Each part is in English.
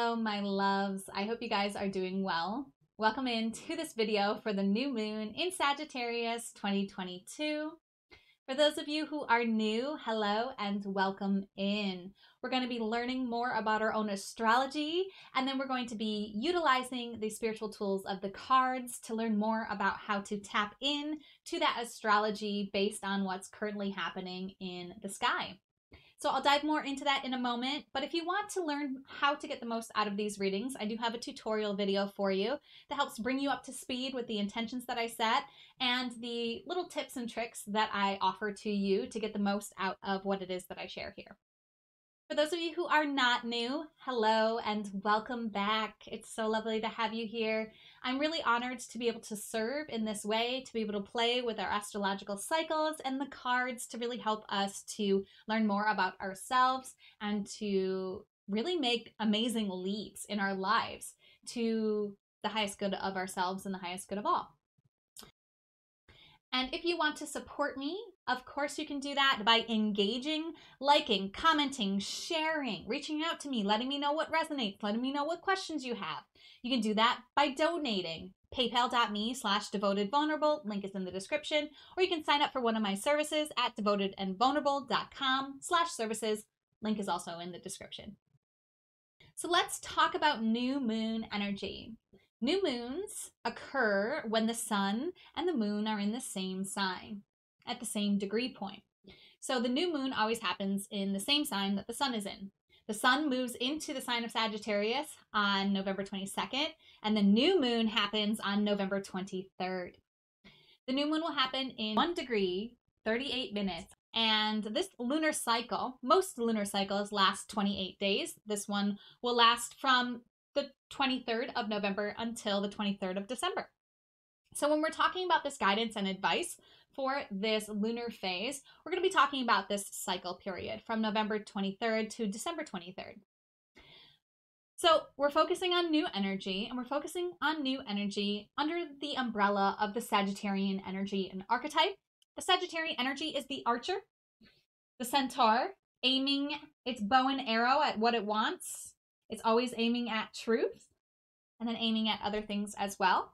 Hello, my loves. I hope you guys are doing well. Welcome in to this video for the new moon in Sagittarius 2022. For those of you who are new, hello and welcome in. We're going to be learning more about our own astrology, and then we're going to be utilizing the spiritual tools of the cards to learn more about how to tap in to that astrology based on what's currently happening in the sky. So I'll dive more into that in a moment. But if you want to learn how to get the most out of these readings, I do have a tutorial video for you that helps bring you up to speed with the intentions that I set and the little tips and tricks that I offer to you to get the most out of what it is that I share here. For those of you who are not new, hello and welcome back. It's so lovely to have you here. I'm really honored to be able to serve in this way, to be able to play with our astrological cycles and the cards to really help us to learn more about ourselves and to really make amazing leaps in our lives to the highest good of ourselves and the highest good of all. And if you want to support me, of course you can do that by engaging, liking, commenting, sharing, reaching out to me, letting me know what resonates, letting me know what questions you have. You can do that by donating. PayPal.me slash devoted vulnerable, link is in the description, or you can sign up for one of my services at devotedandvulnerable.com slash services, link is also in the description. So let's talk about new moon energy. New moons occur when the sun and the moon are in the same sign at the same degree point. So the new moon always happens in the same sign that the sun is in. The sun moves into the sign of Sagittarius on November 22nd, and the new moon happens on November 23rd. The new moon will happen in 1 degree, 38 minutes, and this lunar cycle, most lunar cycles last 28 days. This one will last from the 23rd of November until the 23rd of December. So, when we're talking about this guidance and advice for this lunar phase, we're going to be talking about this cycle period from November 23rd to December 23rd. So, we're focusing on new energy, and we're focusing on new energy under the umbrella of the Sagittarian energy and archetype. The Sagittarian energy is the archer, the centaur, aiming its bow and arrow at what it wants, it's always aiming at truth and then aiming at other things as well.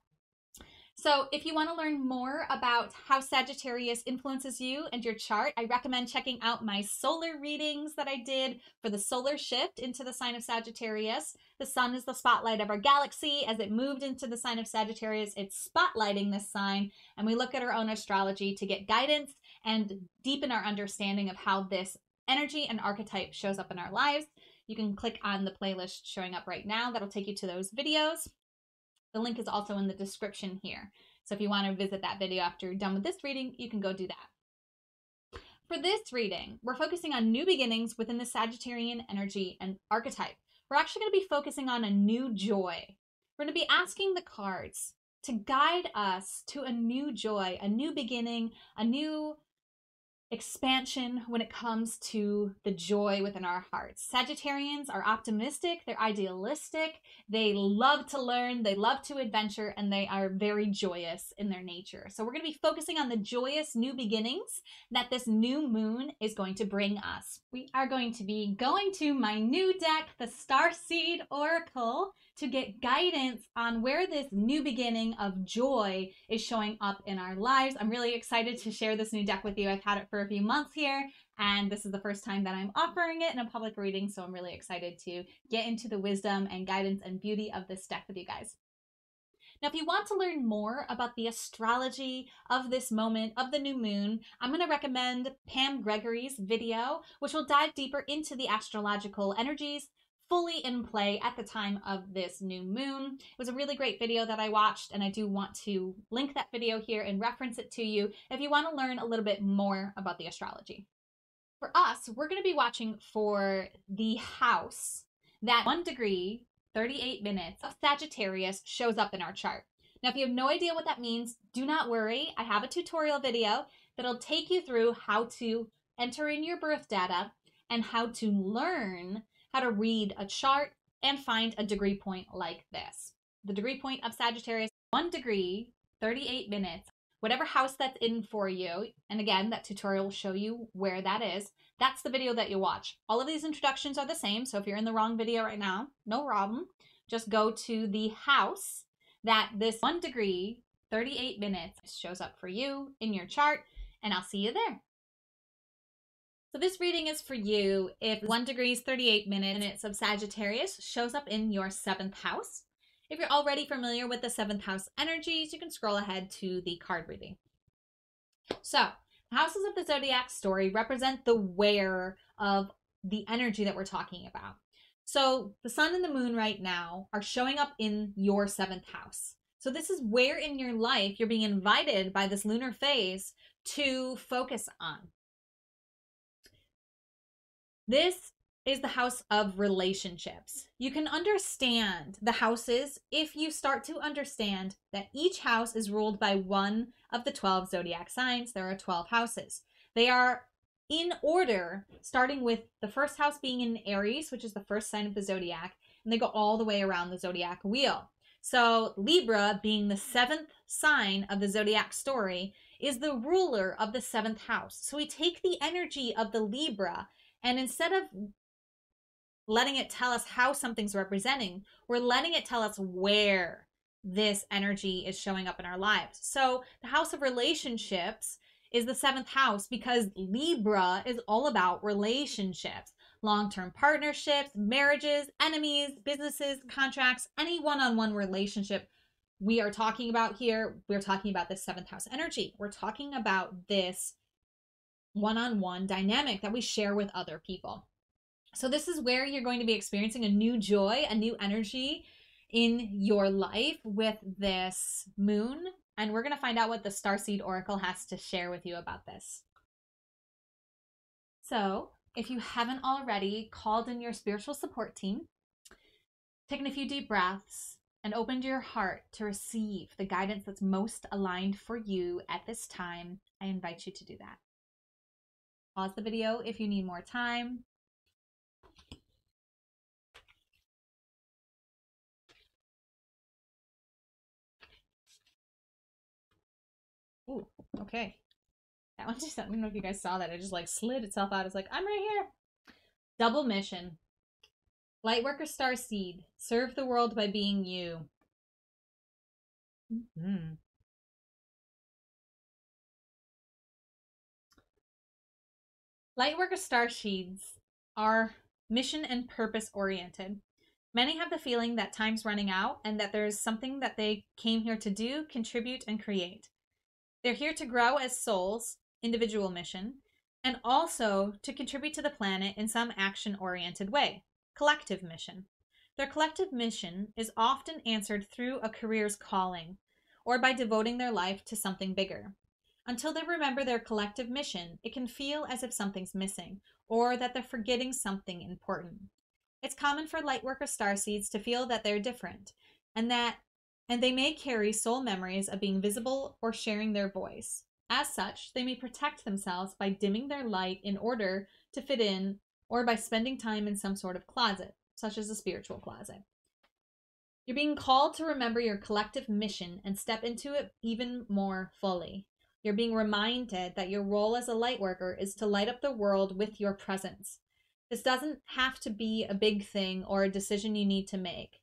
So, if you want to learn more about how Sagittarius influences you and your chart, I recommend checking out my solar readings that I did for the solar shift into the sign of Sagittarius. The sun is the spotlight of our galaxy. As it moved into the sign of Sagittarius, it's spotlighting this sign, and we look at our own astrology to get guidance and deepen our understanding of how this energy and archetype shows up in our lives. You can click on the playlist showing up right now. That'll take you to those videos. The link is also in the description here. So if you want to visit that video after you're done with this reading, you can go do that. For this reading, we're focusing on new beginnings within the Sagittarian energy and archetype. We're actually going to be focusing on a new joy. We're going to be asking the cards to guide us to a new joy, a new beginning, a new expansion when it comes to the joy within our hearts. Sagittarians are optimistic, they're idealistic, they love to learn, they love to adventure, and they are very joyous in their nature. So, we're going to be focusing on the joyous new beginnings that this new moon is going to bring us. We are going to be going to my new deck, the Starseed Oracle to get guidance on where this new beginning of joy is showing up in our lives. I'm really excited to share this new deck with you. I've had it for a few months here, and this is the first time that I'm offering it in a public reading, so I'm really excited to get into the wisdom and guidance and beauty of this deck with you guys. Now, if you want to learn more about the astrology of this moment of the new moon, I'm going to recommend Pam Gregory's video, which will dive deeper into the astrological energies, fully in play at the time of this new moon. It was a really great video that I watched, and I do want to link that video here and reference it to you if you want to learn a little bit more about the astrology. For us, we're going to be watching for the house that one degree, 38 minutes of Sagittarius shows up in our chart. Now, if you have no idea what that means, do not worry. I have a tutorial video that'll take you through how to enter in your birth data and how to learn how to read a chart and find a degree point like this. The degree point of Sagittarius, one degree, 38 minutes, whatever house that's in for you, and again, that tutorial will show you where that is, that's the video that you watch. All of these introductions are the same, so if you're in the wrong video right now, no problem. Just go to the house that this one degree, 38 minutes shows up for you in your chart, and I'll see you there. So this reading is for you if 1 degrees 38 minutes of Sagittarius shows up in your 7th house. If you're already familiar with the 7th house energies, you can scroll ahead to the card reading. So, houses of the zodiac story represent the where of the energy that we're talking about. So, the sun and the moon right now are showing up in your 7th house. So, this is where in your life you're being invited by this lunar phase to focus on. This is the house of relationships. You can understand the houses if you start to understand that each house is ruled by one of the 12 zodiac signs. There are 12 houses. They are in order, starting with the first house being in Aries, which is the first sign of the zodiac, and they go all the way around the zodiac wheel. So, Libra, being the seventh sign of the zodiac story, is the ruler of the seventh house. So, we take the energy of the Libra and instead of letting it tell us how something's representing, we're letting it tell us where this energy is showing up in our lives. So the house of relationships is the seventh house because Libra is all about relationships, long term partnerships, marriages, enemies, businesses, contracts, any one on one relationship we are talking about here. We're talking about the seventh house energy. We're talking about this one on one dynamic that we share with other people. So, this is where you're going to be experiencing a new joy, a new energy in your life with this moon. And we're going to find out what the Starseed Oracle has to share with you about this. So, if you haven't already called in your spiritual support team, taken a few deep breaths, and opened your heart to receive the guidance that's most aligned for you at this time, I invite you to do that. Pause the video if you need more time. Ooh, okay. That one just, I don't know if you guys saw that. It just like slid itself out. It's like, I'm right here. Double mission. Lightworker Star Seed. Serve the world by being you. Mm-hmm. Lightworker star seeds are mission and purpose oriented. Many have the feeling that time's running out and that there's something that they came here to do, contribute, and create. They're here to grow as souls, individual mission, and also to contribute to the planet in some action oriented way, collective mission. Their collective mission is often answered through a career's calling or by devoting their life to something bigger. Until they remember their collective mission, it can feel as if something's missing, or that they're forgetting something important. It's common for lightworker starseeds to feel that they're different, and that and they may carry soul memories of being visible or sharing their voice. As such, they may protect themselves by dimming their light in order to fit in or by spending time in some sort of closet, such as a spiritual closet. You're being called to remember your collective mission and step into it even more fully. You're being reminded that your role as a light worker is to light up the world with your presence. This doesn't have to be a big thing or a decision you need to make.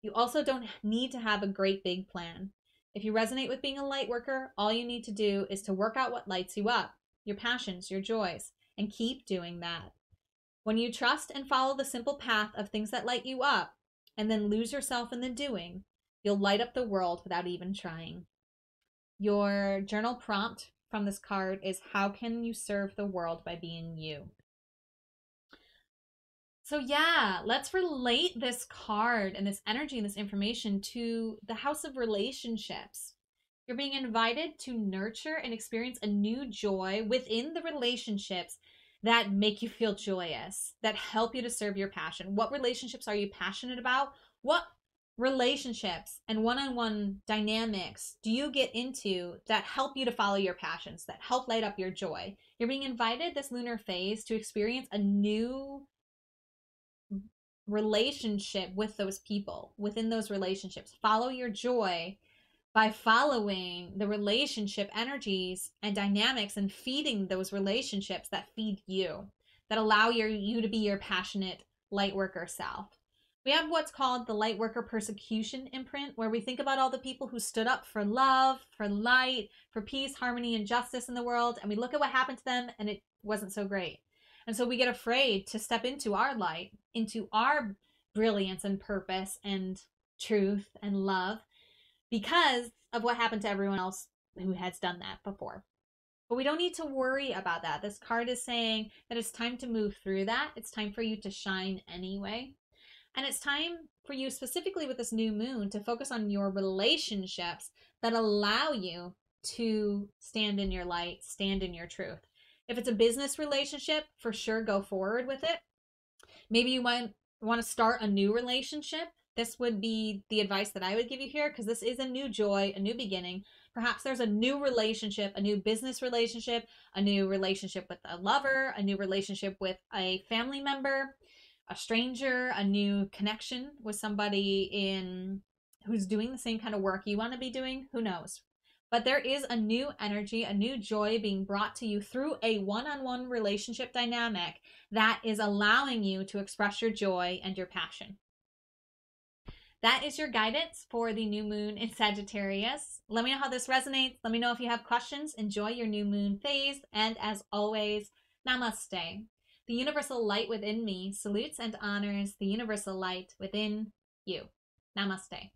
You also don't need to have a great big plan. If you resonate with being a light worker, all you need to do is to work out what lights you up, your passions, your joys, and keep doing that. When you trust and follow the simple path of things that light you up, and then lose yourself in the doing, you'll light up the world without even trying. Your journal prompt from this card is How can you serve the world by being you? So, yeah, let's relate this card and this energy and this information to the house of relationships. You're being invited to nurture and experience a new joy within the relationships that make you feel joyous, that help you to serve your passion. What relationships are you passionate about? What relationships and one-on-one dynamics do you get into that help you to follow your passions that help light up your joy you're being invited this lunar phase to experience a new relationship with those people within those relationships follow your joy by following the relationship energies and dynamics and feeding those relationships that feed you, that allow your, you to be your passionate light worker self. We have what's called the light worker persecution imprint, where we think about all the people who stood up for love, for light, for peace, harmony, and justice in the world, and we look at what happened to them and it wasn't so great. And so we get afraid to step into our light, into our brilliance and purpose and truth and love because of what happened to everyone else who has done that before. But we don't need to worry about that. This card is saying that it's time to move through that. It's time for you to shine anyway. And it's time for you, specifically with this new moon, to focus on your relationships that allow you to stand in your light, stand in your truth. If it's a business relationship, for sure go forward with it. Maybe you might want to start a new relationship. This would be the advice that I would give you here because this is a new joy, a new beginning. Perhaps there's a new relationship, a new business relationship, a new relationship with a lover, a new relationship with a family member, a stranger, a new connection with somebody in who's doing the same kind of work you want to be doing. Who knows? But there is a new energy, a new joy being brought to you through a one on one relationship dynamic that is allowing you to express your joy and your passion. That is your guidance for the new moon in Sagittarius. Let me know how this resonates. Let me know if you have questions. Enjoy your new moon phase. And as always, namaste. The universal light within me salutes and honors the universal light within you. Namaste.